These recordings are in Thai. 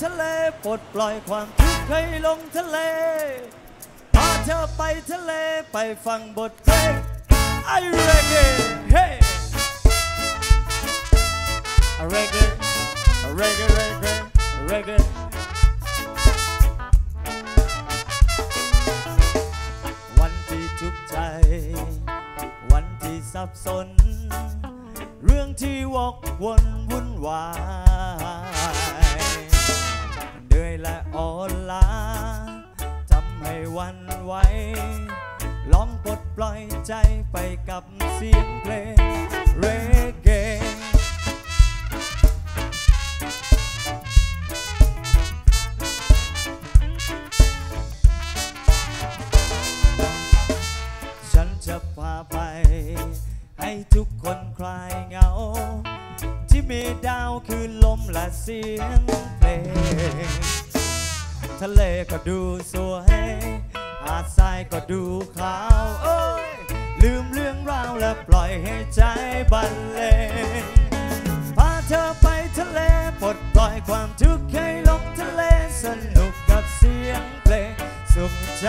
ทะเลปลดปล่อยความทุกข์ให้ลงทะเล พาเธอไปทะเลไปฟังบทเพลงไอเรเกเฮ้เรเกเรเกเรเกเรเกวันที่ทุกข์ใจ วันที่สับสน เรื่องที่วกวนวุ่นวาย วันไหวลองปลดปล่อยใจไปกับเสียงเพลงเรเกฉันจะพาไป ให้ทุกคนคลายเหงา ที่มีดาวคือลมและเสียงเพลง ทะเลก็ดูสวยหาดทรายก็ดูขาวโอ้ยลืมเรื่องราวและปล่อยให้ใจบรรเลงพาเธอไปทะเลปลดปล่อยความทุกข์ให้ลงทะเลสนุกกับเสียงเพลงสุขใจ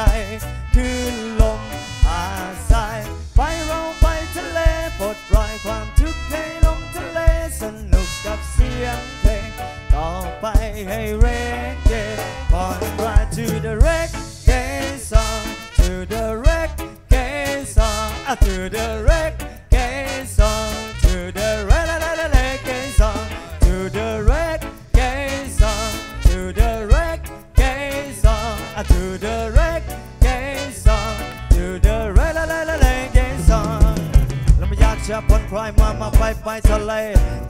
คือลมหาดทรายไปเราไปทะเลปลดปล่อยความทุกข์ให้ลงทะเลสนุกกับเสียงเพลงต่อไปให้ จะผ่อนคลายมามาไปไปทะเล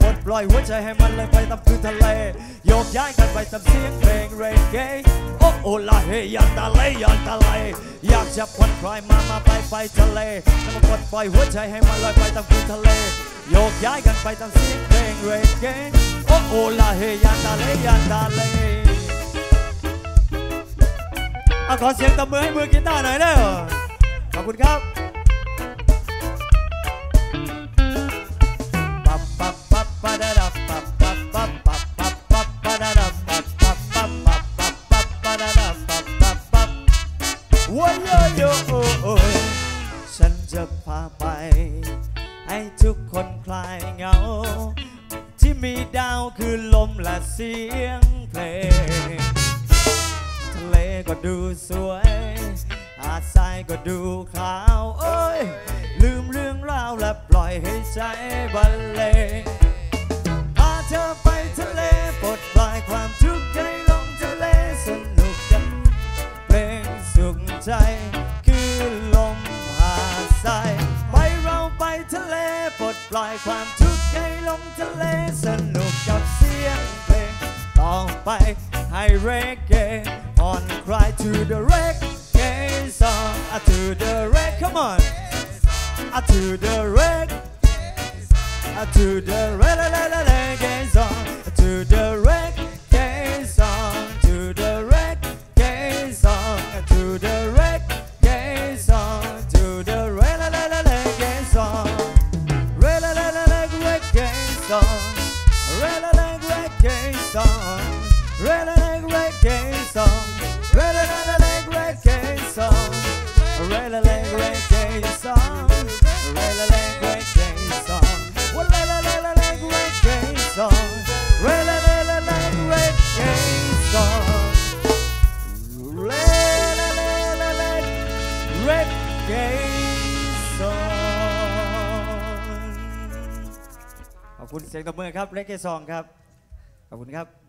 ปลดปล่อยหัวใจให้มันเลยไปตามคืนทะเลโยกย้ายกันไปตามเสียงเพลงเรเกโอ้โอลาเฮยันตะเลยันตะเลอยากจะผ่อนคลายมามาไปไปทะเลแล้วมาปลดปล่อยหัวใจให้มันลอยไปตามคืนทะเลโยกย้ายกันไปตามเสียงเพลงเรเกโอ้โอลาเฮยันตะเลยันตะเล เอาขอเสียงตบมือให้มือกีตาร์หน่อยเด้อขอบคุณครับปับปับปับปะดะดับปับปับปับปับปับปับปะดะดับปับปับปับปับปับปับปะดะดับปับปับปับว้ายโยโยโอ้โอ้ยฉันจะพาไป ให้ทุกคนคลายเหงา ที่มีดาวคือลมและเสียงเพลง ดูสวยหาดทรายก็ดูขาวโอ้ยลืมเรื่องราวและปล่อยให้ใจบรรเลงพาเธอไปทะเลปลดปล่อยความทุกข์ให้ลงทะเลสนุกกันเพลงสุขใจคือลมหาดทรายไปเราไปทะเลปลดปล่อยความทุกข์ให้ลงทะเลสนุกกับเสียงเพลงต่อไปให้เรเก on, cry to the reggae on. I to the reggae, come on. I to the reggae. Ah, I to the reggae on. I to the reggae song. To the reggae song. Ah, to the reggae song. To the reggae song. Reggae song. Reggae song. Reggae song. ขอบคุณเสียงตบมือครับ reggae song ครับ ขอบคุณครับ